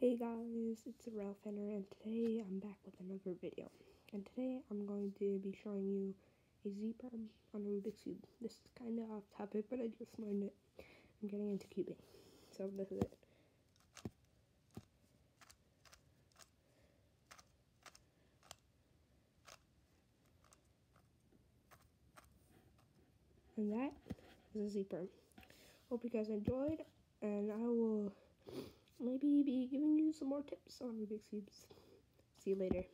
Hey guys, it's Ralph Fenner and today I'm back with another video. And today I'm going to be showing you a Z-perm on a Rubik's Cube. This is kind of off topic, but I just learned it. I'm getting into cubing. So this is it. And that is a Z-perm. Hope you guys enjoyed, and I will maybe be giving some more tips on Rubik's Cubes. See you later.